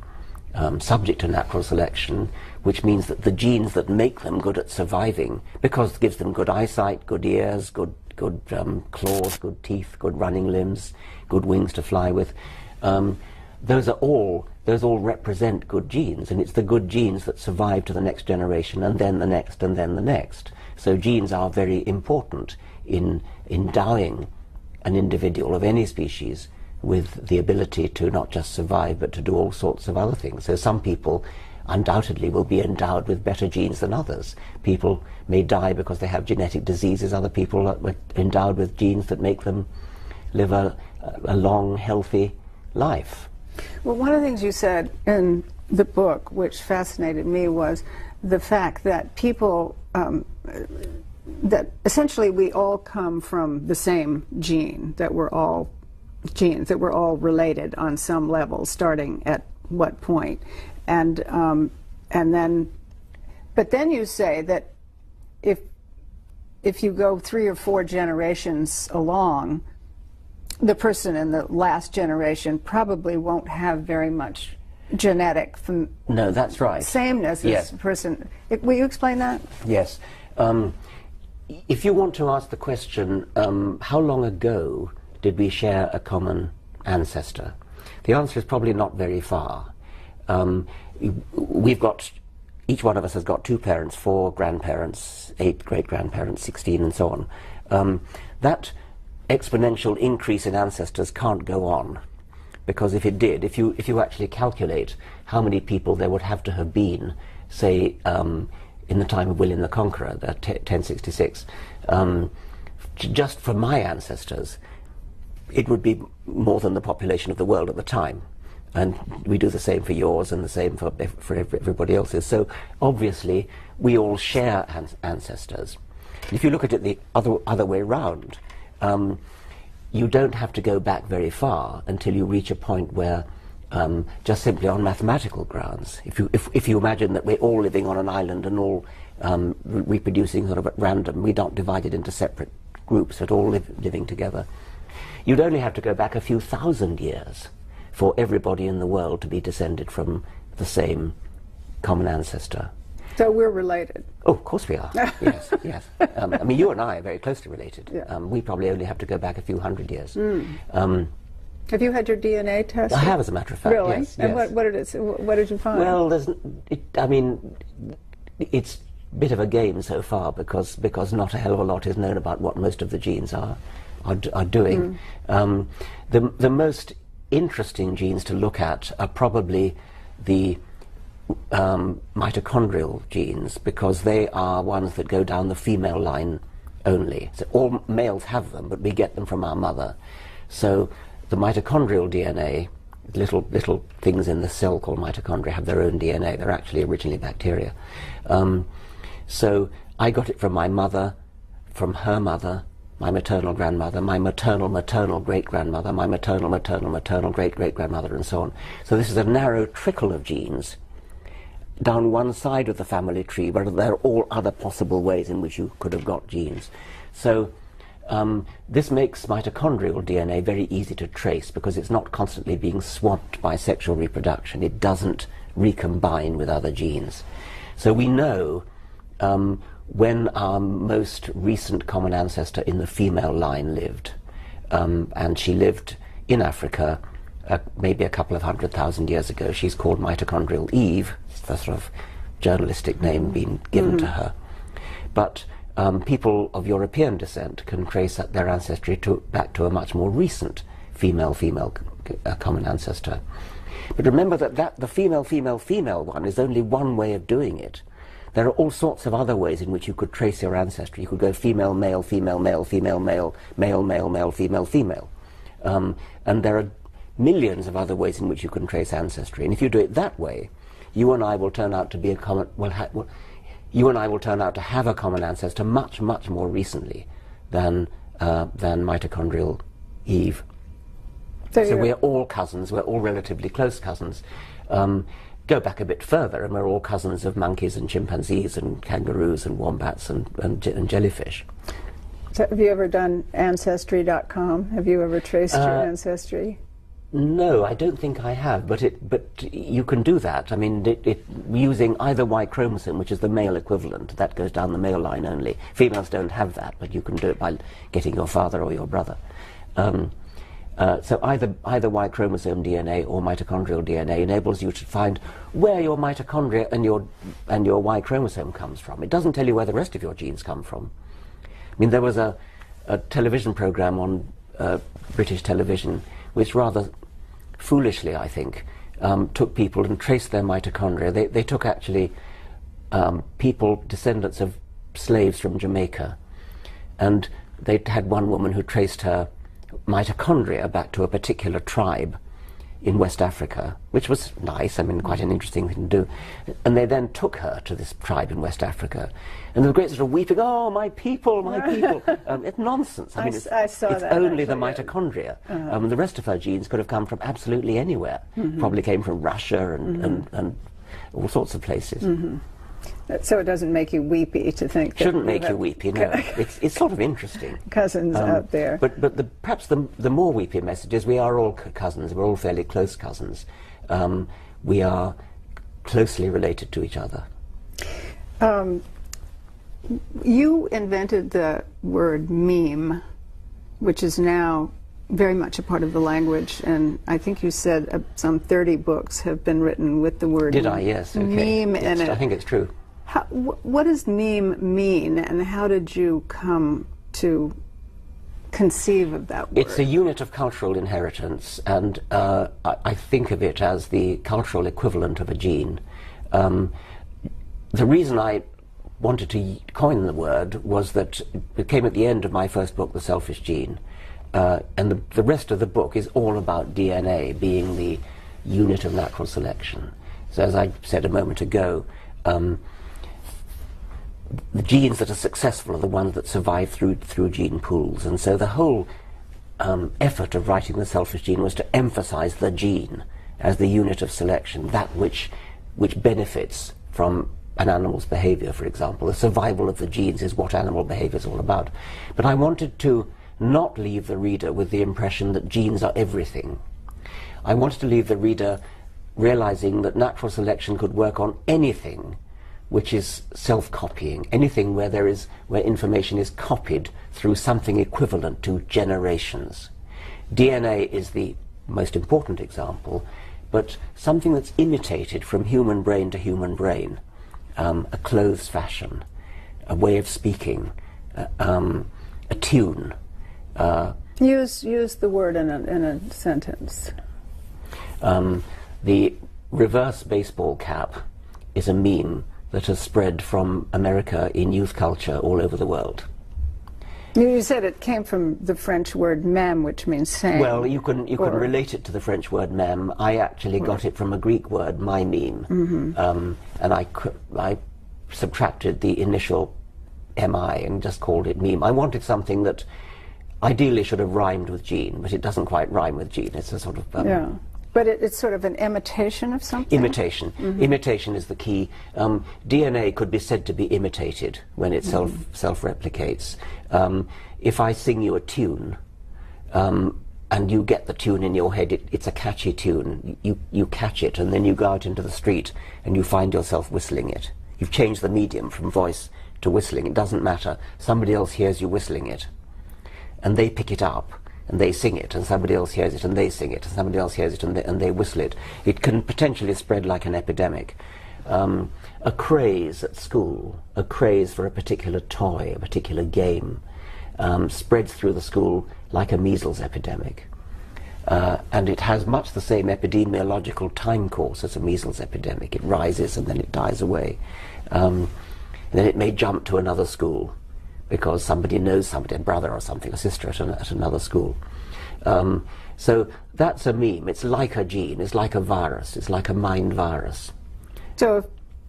um, subject to natural selection, which means that the genes that make them good at surviving, because it gives them good eyesight, good ears, good good um, claws, good teeth, good running limbs, good wings to fly with, um, those are all those all represent good genes, and it's the good genes that survive to the next generation, and then the next, and then the next. So genes are very important in endowing an individual of any species with the ability to not just survive but to do all sorts of other things. So some people undoubtedly will be endowed with better genes than others. People may die because they have genetic diseases, other people are endowed with genes that make them live a, a long, healthy life. Well, one of the things you said in the book, which fascinated me, was the fact that people, um, that essentially we all come from the same gene, that we're all genes, that we're all related on some level, starting at what point. And, um, and then, but then you say that if, if you go three or four generations along, the person in the last generation probably won't have very much genetic fam- No, that's right. sameness Yes. as person. It- will you explain that? Yes. Um, if you want to ask the question, um, how long ago did we share a common ancestor? The answer is probably not very far. Um, we've got, each one of us has got two parents, four grandparents, eight great grandparents, 16, and so on. Um, that exponential increase in ancestors can't go on. Because if it did, if you, if you actually calculate how many people there would have to have been, say, um, in the time of William the Conqueror, the t- 1066, um, just from my ancestors, it would be more than the population of the world at the time. And we do the same for yours and the same for, for everybody else's. So obviously, we all share an- ancestors. If you look at it the other, other way round, um, you don't have to go back very far until you reach a point where um, just simply on mathematical grounds, if you, if, if you imagine that we're all living on an island and all um, re- reproducing sort of at random, we're not divided into separate groups, but all living together, you'd only have to go back a few thousand years for everybody in the world to be descended from the same common ancestor. So we're related. Oh, of course we are. yes, yes. Um, I mean, you and I are very closely related. Yeah. Um, we probably only have to go back a few hundred years. Hmm. Um, Have you had your DNA tested? I have, as a matter of fact. Really? Yes, and yes. what, what did it? What did you find? Well, there's, it, I mean, it's a bit of a game so far because because not a hell of a lot is known about what most of the genes are are, are doing. Um, the the most interesting genes to look at are probably the um, mitochondrial genes because they are ones that go down the female line only. So all males have them, but we get them from our mother. So the mitochondrial DNA, little little things in the cell called mitochondria, have their own DNA. They're actually originally bacteria. Um, so I got it from my mother, from her mother, my maternal grandmother, my maternal maternal great grandmother, my maternal maternal maternal great great grandmother, and so on. So this is a narrow trickle of genes down one side of the family tree, but there are all other possible ways in which you could have got genes. So um, this makes mitochondrial DNA very easy to trace because it's not constantly being swamped by sexual reproduction. It doesn't recombine with other genes. So we know um, when our most recent common ancestor in the female line lived, um, and she lived in Africa uh, maybe a couple of hundred thousand years ago. She's called mitochondrial Eve, the sort of journalistic name being given to her. But um, people of European descent can trace their ancestry to, back to a much more recent female-female uh, common ancestor. But remember that, that the female-female-female one is only one way of doing it. There are all sorts of other ways in which you could trace your ancestry. You could go female, male, female, male, female, male, male, male, male, female, female. Um, and there are millions of other ways in which you can trace ancestry. And if you do it that way, you and I will turn out to be a common, well, ha- well you and I will turn out to have a common ancestor much, much more recently than, uh, than mitochondrial Eve. so So we're all cousins, we're all relatively close cousins. Um, go back a bit further, and we're all cousins of monkeys and chimpanzees and kangaroos and wombats and, and, and jellyfish. so have you ever done Ancestry.com? Have you ever traced your Uh, ancestry? No, I don't think I have, but it, but you can do that. I mean, it, it, using either Y chromosome, which is the male equivalent, that goes down the male line only. Females don't have that, but you can do it by getting your father or your brother. Um, uh, so either either Y chromosome DNA or mitochondrial DNA enables you to find where your mitochondria and your and your Y chromosome comes from. It doesn't tell you where the rest of your genes come from. I mean, there was a, a television program on uh, British television which rather foolishly, I think, um, took people and traced their mitochondria. They, they took actually um, people, descendants of slaves from Jamaica, and they had one woman who traced her mitochondria back to a particular tribe in West Africa, which was nice, I mean, quite an interesting thing to do. And they then took her to this tribe in West Africa. And there was great sort of weeping, oh, my people, my people. um, it's nonsense. I I mean, it's, I saw it's that, only the actually, yeah. mitochondria. Um, and the rest of her genes could have come from absolutely anywhere. Mm-hmm. Probably came from Russia and, and, and all sorts of places. Mm-hmm. So it doesn't make you weepy to think that Shouldn't make you weepy, no. it's, it's sort of interesting. cousins Um, out there. But, but the, perhaps the, the more weepy message is we are all cousins, we're all fairly close cousins. Um, we are closely related to each other. Um, you invented the word meme, which is now very much a part of the language, and I think you said uh, some 30 books have been written with the word Did I? Yes. Okay. meme Yes, in I it. think it's true. How, wh- what does meme mean, and how did you come to conceive of that word? It's a unit of cultural inheritance, and uh, I, I think of it as the cultural equivalent of a gene. Um, the reason I wanted to coin the word was that it came at the end of my first book, The Selfish Gene, uh, and the, the rest of the book is all about DNA being the unit of natural selection. So, as I said a moment ago, um, the genes that are successful are the ones that survive through through gene pools, and so the whole um, effort of writing the selfish gene was to emphasize the gene as the unit of selection, that which which benefits from an animal's behavior, for example. The survival of the genes is what animal behavior is all about. But I wanted to not leave the reader with the impression that genes are everything. I wanted to leave the reader realizing that natural selection could work on anything which is self-copying. Anything where there is where information is copied through something equivalent to generations. DNA is the most important example, but something that's imitated from human brain to human brain, um, a clothes fashion, a way of speaking, uh, um, a tune. Uh, use use the word in a in a sentence. Um, the reverse baseball cap is a meme that has spread from America in youth culture all over the world. You said it came from the French word "meme," which means saying. Well, you can you can relate it to the French word "meme." I actually got it from a Greek word, "mimeme," mm-hmm. um, and I I subtracted the initial "mi" and just called it meme. I wanted something that ideally should have rhymed with Gene, but it doesn't quite rhyme with Gene. It's a sort of um, yeah. But it, it's sort of an imitation of something? Imitation. Mm-hmm. Imitation is the key. Um, DNA could be said to be imitated when it self, mm-hmm. self-replicates. Um, if I sing you a tune, um, and you get the tune in your head, it, it's a catchy tune. You, you catch it, and then you go out into the street and you find yourself whistling it. You've changed the medium from voice to whistling. It doesn't matter. Somebody else hears you whistling it, and they pick it up and they sing it, and somebody else hears it, and they sing it, and somebody else hears it, and they, and they whistle it. It can potentially spread like an epidemic. Um, a craze at school, a craze for a particular toy, a particular game, um, spreads through the school like a measles epidemic. Uh, and it has much the same epidemiological time course as a measles epidemic. It rises and then it dies away. Um, then it may jump to another school because somebody knows somebody, a brother or something, a sister at, an, at another school. Um, so that's a meme. It's like a gene. It's like a virus. It's like a mind virus. So if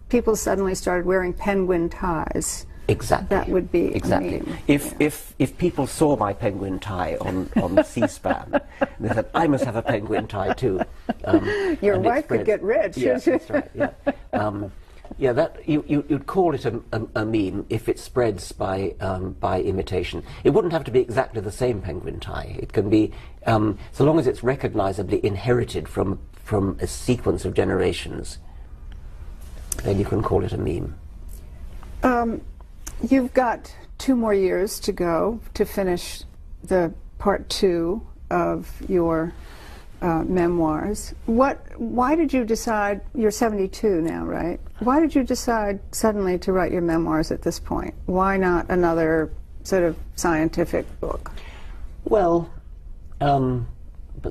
people suddenly started wearing penguin ties, Exactly. That would be exactly. If yeah. if if people saw my penguin tie on on C-SPAN, they said I must have a penguin tie too. Um, Your wife could get rich. Yes, that's right. Yeah. Um, yeah, that you, you would call it a, a, a, meme if it spreads by um, by imitation. It wouldn't have to be exactly the same penguin tie. It can be um, so long as it's recognizably inherited from from a sequence of generations. Then you can call it a meme. Um, you've got two more years to go to finish the part two of your uh, memoirs. What? Why did you decide? You're 72 now, right? Why did you decide suddenly to write your memoirs at this point? Why not another sort of scientific book? Well, um,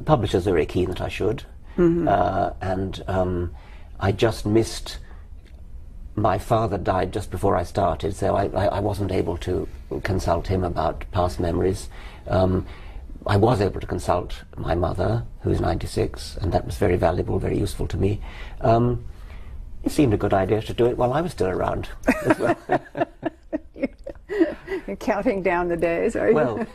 publishers are very keen that I should, mm-hmm. uh, and um, I just missed. My father died just before I started, so I, I, I wasn't able to consult him about past memories. Um, I was able to consult my mother, who is 96, and that was very valuable, very useful to me. Um, it seemed a good idea to do it while I was still around as well. You're counting down the days, are you? Well,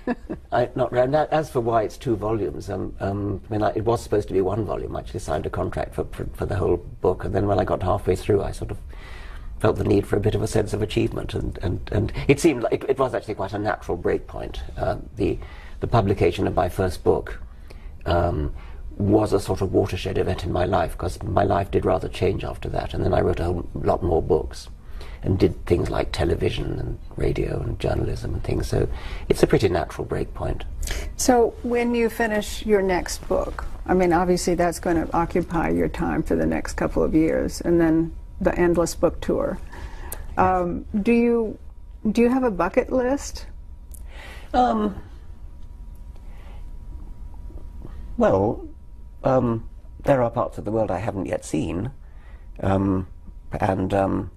I, not as for why it's two volumes, um, um, I mean, I, it was supposed to be one volume. I actually signed a contract for, for, for the whole book, and then when I got halfway through, I sort of felt the need for a bit of a sense of achievement, and, and, and it seemed like it, it was actually quite a natural break point. Uh, the the publication of my first book um, was a sort of watershed event in my life because my life did rather change after that. And then I wrote a whole lot more books and did things like television and radio and journalism and things. So it's a pretty natural break point. So when you finish your next book, I mean, obviously that's going to occupy your time for the next couple of years, and then the endless book tour. Um, do you do you have a bucket list? Um, well, um, there are parts of the world I haven't yet seen, um, and um,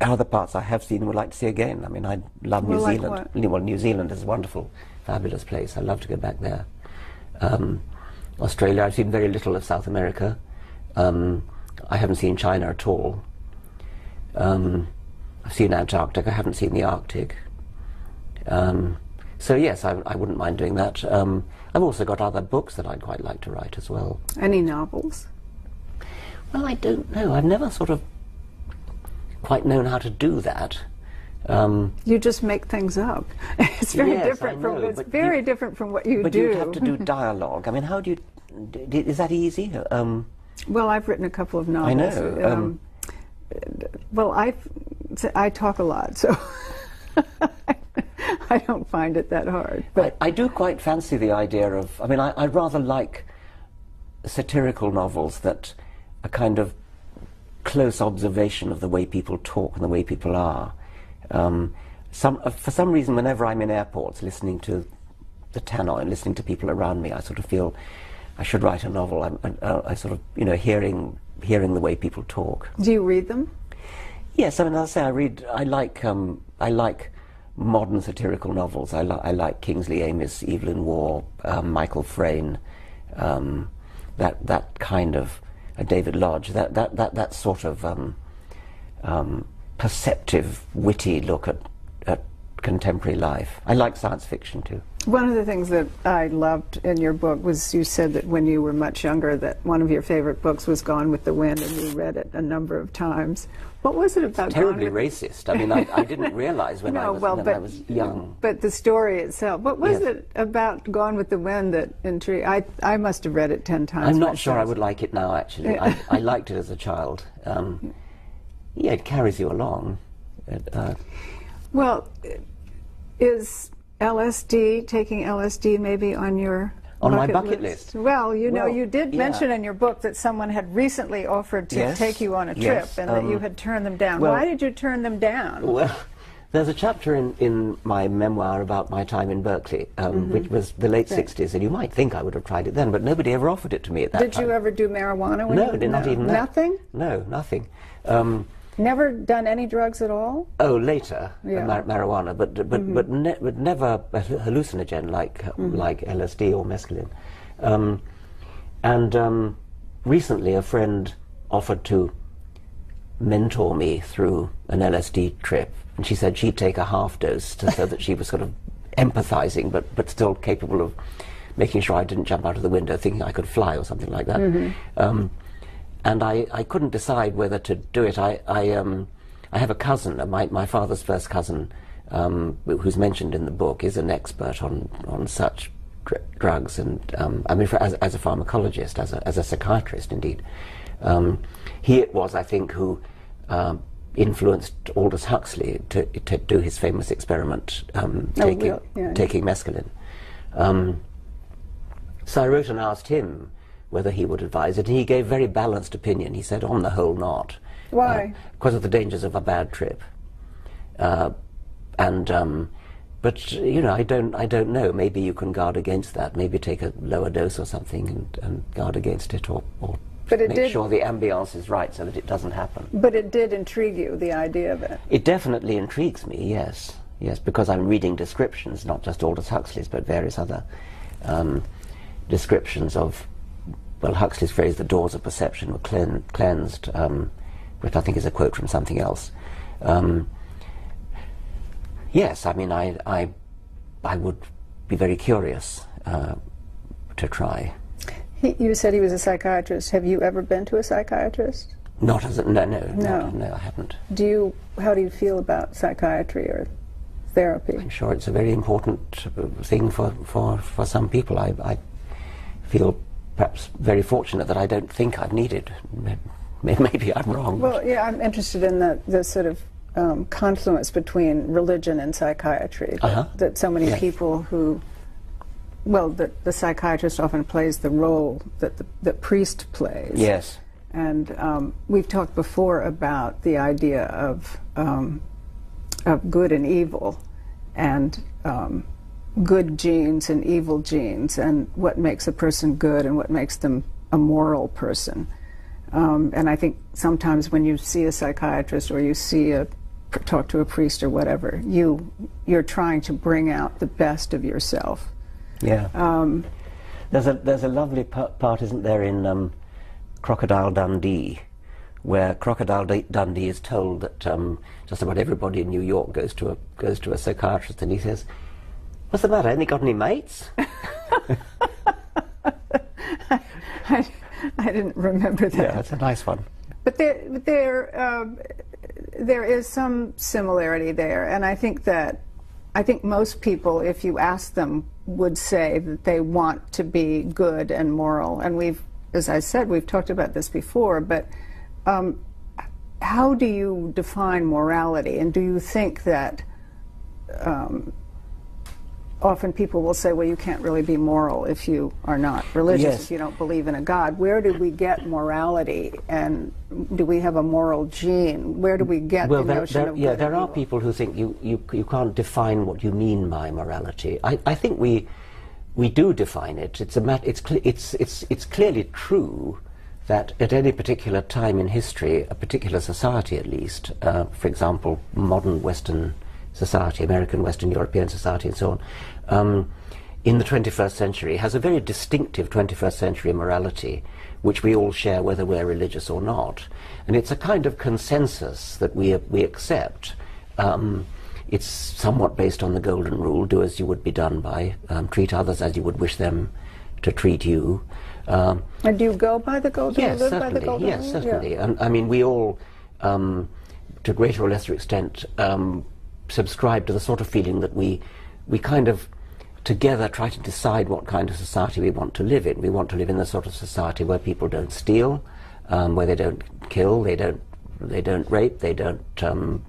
other parts I have seen and would like to see again. I mean, I love New like Zealand. What? Well, New Zealand is a wonderful, fabulous place. I'd love to go back there. Um, Australia, I've seen very little of South America. Um, I haven't seen China at all. Um, I've seen Antarctica. I haven't seen the Arctic. so yes, I, I, wouldn't mind doing that. I've also got other books that I'd quite like to write as well. Any novels? Well, I don't know. I've never sort of quite known how to do that. Um, you just make things up. It's very yes, different know, from it's very you, different from what you but do. But you have to do dialogue. I mean, how do you? Is that easy? Um, well, I've written a couple of novels. I know. Um, um well, I've I talk a lot, so I don't find it that hard. But I, I do quite fancy the idea of. I mean, I, I rather like satirical novels that are kind of close observation of the way people talk and the way people are. Um, some, uh, for some reason, whenever I'm in airports listening to the tannoy and listening to people around me, I sort of feel I should write a novel. I'm, I, uh, I sort of, you know, hearing hearing the way people talk. do you read them? Yes, I mean, as I say, I read. I like. Um, I like modern satirical novels. I, li- I like Kingsley Amis, Evelyn Waugh, um, Michael Frayn, um, that that kind of uh, David Lodge. That that that that sort of um, um, perceptive, witty look at at contemporary life. I like science fiction too. One of the things that I loved in your book was you said that when you were much younger that one of your favorite books was Gone with the Wind and you read it a number of times. What was it about Terribly Gone racist. I mean, I, I didn't realize when, I, No, was, well, when but I was young. But the story itself. What was Yes. it about Gone with the Wind that intrigued? I I must have read it ten times. I'm not sure I would like it now, actually. I, I liked it as a child. Um, yeah, it carries you along. It, uh, Well, is LSD taking LSD maybe on your On my bucket list? Well, you know, Well, you did yeah. mention in your book that someone had recently offered to Yes, take you on a trip yes, and that you um, had turned them down. well- Why did you turn them down? Well, there's a chapter in, in my memoir about my time in Berkeley, um, Mm-hmm. which was the late 60s, and you might think I would have tried it then, but nobody ever offered it to me at that Did time. Did you ever do marijuana? When No, you, not even that. Nothing. No, nothing. Um, Never done any drugs at all. oh, later, Yeah. Mar- marijuana, but but but, ne- but never a hallucinogen like uh, like LSD or mescaline. Um, and um, recently, a friend offered to mentor me through an LSD trip, and she said she'd take a half dose to, so that she was sort of empathizing, but but still capable of making sure I didn't jump out of the window thinking I could fly or something like that. Um, and I, I couldn't decide whether to do it. I I, um, I have a cousin, uh, my my father's first cousin, um, who's mentioned in the book, is an expert on on such dr- drugs, and um, I mean, for, as as a pharmacologist, as a as a psychiatrist, indeed. Um, he it was, I think, who um, influenced Aldous Huxley to to do his famous experiment, um, Oh, taking really? Yeah. taking mescaline. Um, so I wrote and asked him whether he would advise it, and he gave very balanced opinion. He said, on the whole, not. Why? Uh, because of the dangers of a bad trip. Uh, and um, but you know, I don't, I don't know. Maybe you can guard against that. Maybe take a lower dose or something and, and guard against it, or, or But it make did- sure the ambience is right so that it doesn't happen. But it did intrigue you, the idea of it. It definitely intrigues me, yes. Yes, because I'm reading descriptions, not just Aldous Huxley's, but various other um, descriptions of, well, Huxley's phrase, the doors of perception were clean, cleansed, um, which I think is a quote from something else. Um, yes, I mean, I, I, I would be very curious uh, to try. He, you said he was a psychiatrist. Have you ever been to a psychiatrist? Not as a, no, no, No. no, I haven't. Do you? How do you feel about psychiatry or therapy? I'm sure it's a very important uh, thing for, for, for some people. I, I feel perhaps very fortunate that I don't think I've needed. May- Maybe I'm wrong. Well, yeah, I'm interested in the, the sort of um, confluence between religion and psychiatry. That, Uh-huh. that so many Yeah. people who, well, that the psychiatrist often plays the role that the, the priest plays. yes. And um, we've talked before about the idea of um, of good and evil, and um, good genes and evil genes, and what makes a person good and what makes them a moral person. Um, and I think sometimes when you see a psychiatrist or you see a talk to a priest or whatever, you you're trying to bring out the best of yourself. Yeah. Um, There's a there's a lovely part, isn't there, in um, Crocodile Dundee, where Crocodile D- Dundee is told that um, just about everybody in New York goes to a goes to a psychiatrist, and he says, "What's the matter? Ain't got any mates?" I, I didn't remember that. yeah, that's a nice one. But there, there, um, there is some similarity there, and I think that I think most people, if you ask them, would say that they want to be good and moral. And we've, as I said, we've talked about this before. But um, how do you define morality? And do you think that um, often people will say, well, you can't really be moral if you are not religious, Yes. if you don't believe in a God. Where do we get morality? And do we have a moral gene? Where do we get Well, the there, notion there, of yeah, there are evil? people who think you, you, you can't define what you mean by morality. I, I think we, we do define it. It's, a mat- it's, it's, it's, it's clearly true that at any particular time in history, a particular society at least, uh, for example, modern Western society, American, Western European society, and so on, um, in the 21st century has a very distinctive 21st century morality, which we all share whether we're religious or not. And it's a kind of consensus that we, we accept. Um, it's somewhat based on the golden rule do as you would be done by, um, treat others as you would wish them to treat you. Um, And do you go by the golden Yes, by certainly. golden Yes, rule? Yeah. certainly. And I mean, we all, um, to greater or lesser extent, um, subscribe to the sort of feeling that we, we kind of together try to decide what kind of society we want to live in. We want to live in the sort of society where people don't steal, um, where they don't kill, they don't, they don't rape, they don't um,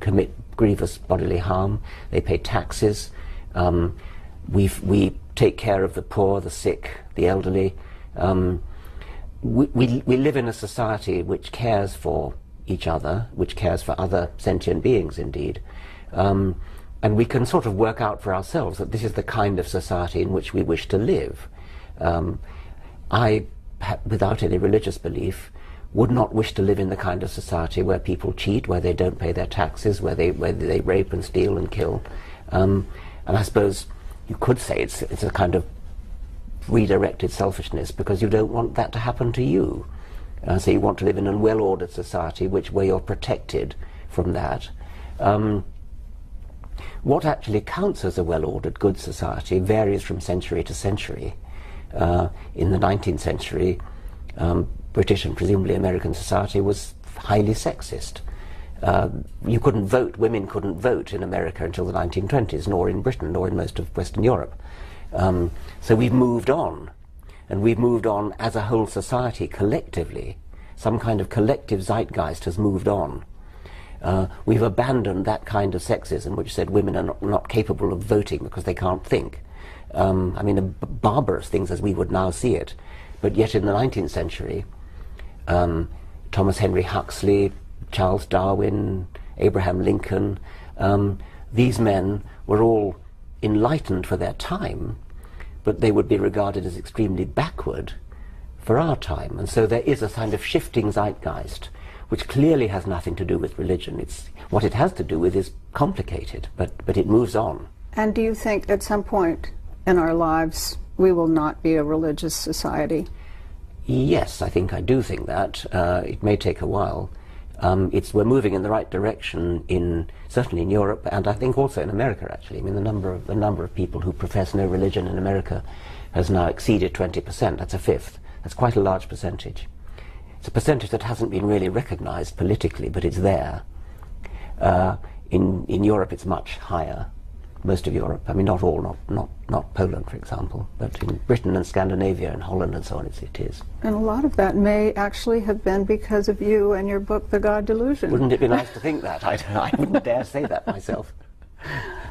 commit grievous bodily harm, they pay taxes. Um, we we take care of the poor, the sick, the elderly. Um, we, we, we live in a society which cares for each other, which cares for other sentient beings indeed. Um, and we can sort of work out for ourselves that this is the kind of society in which we wish to live. Um, I, without any religious belief, would not wish to live in the kind of society where people cheat, where they don't pay their taxes, where they, where they rape and steal and kill. Um, and I suppose you could say it's, it's a kind of redirected selfishness because you don't want that to happen to you. Uh, so you want to live in a well-ordered society which where you're protected from that. Um, what actually counts as a well-ordered good society varies from century to century. Uh, in the 19th century, um, British and presumably American society was highly sexist. Uh, you couldn't vote, women couldn't vote in America until the 1920s, nor in Britain, nor in most of Western Europe. Um, so we've moved on, and we've moved on as a whole society collectively. Some kind of collective zeitgeist has moved on. Uh, we've abandoned that kind of sexism which said women are not, not capable of voting because they can't think. Um, I mean, barbarous things as we would now see it. But yet in the 19th century, um, Thomas Henry Huxley, Charles Darwin, Abraham Lincoln, um, these men were all enlightened for their time, but they would be regarded as extremely backward for our time. And so there is a kind of shifting zeitgeist, which clearly has nothing to do with religion. It's, what it has to do with is complicated, but, but it moves on. And do you think at some point in our lives we will not be a religious society? Yes, I think I do think that. Uh, it may take a while. Um, it's, we're moving in the right direction in certainly in Europe and I think also in America. Actually, I mean the number of the number of people who profess no religion in America has now exceeded 20 percent. That's a fifth. That's quite a large percentage. It's a percentage that hasn't been really recognised politically, but it's there. Uh, in in Europe, it's much higher. Most of Europe, I mean, not all, not not not Poland, for example, but in Britain and Scandinavia and Holland and so on, it's, it is. And a lot of that may actually have been because of you and your book, The God Delusion. Wouldn't it be nice to think that? I, I wouldn't dare say that myself.